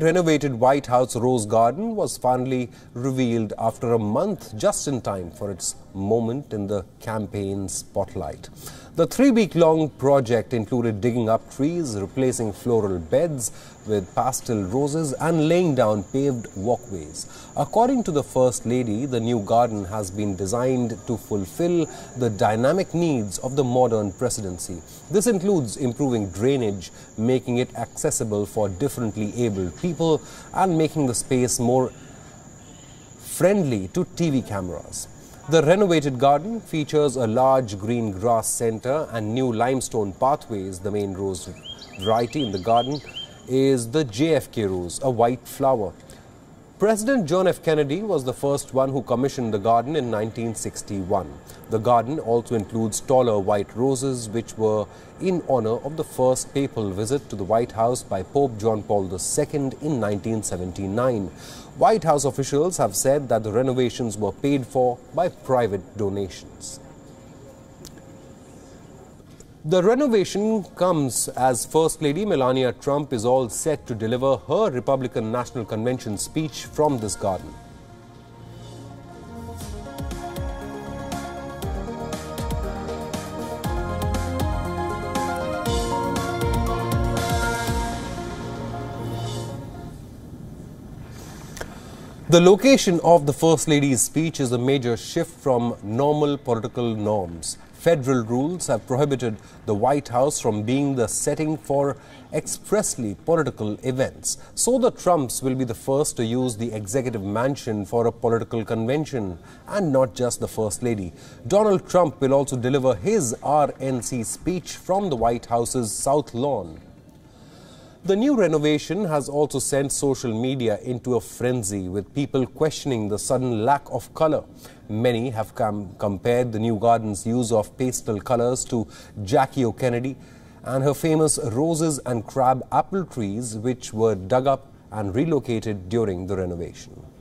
renovated White House Rose Garden was finally revealed after a month just in time for its moment in the campaign spotlight. The three-week-long project included digging up trees, replacing floral beds with pastel roses and laying down paved walkways. According to the First Lady, the new garden has been designed to fulfill the dynamic needs of the modern presidency. This includes improving drainage, making it accessible for differently abled people and making the space more friendly to TV cameras. The renovated garden features a large green grass center and new limestone pathways. The main rose variety in the garden is the JFK rose, a white flower. President John F. Kennedy was the first one who commissioned the garden in 1961. The garden also includes taller white roses which were in honor of the first papal visit to the White House by Pope John Paul II in 1979. White House officials have said that the renovations were paid for by private donations. The renovation comes as First Lady Melania Trump is all set to deliver her Republican National Convention speech from this garden. The location of the First Lady's speech is a major shift from normal political norms. Federal rules have prohibited the White House from being the setting for expressly political events. So the Trumps will be the first to use the executive mansion for a political convention and not just the First Lady. Donald Trump will also deliver his RNC speech from the White House's South Lawn. The new renovation has also sent social media into a frenzy with people questioning the sudden lack of color. Many have compared the new garden's use of pastel colors to Jackie O. Kennedy and her famous roses and crab apple trees which were dug up and relocated during the renovation.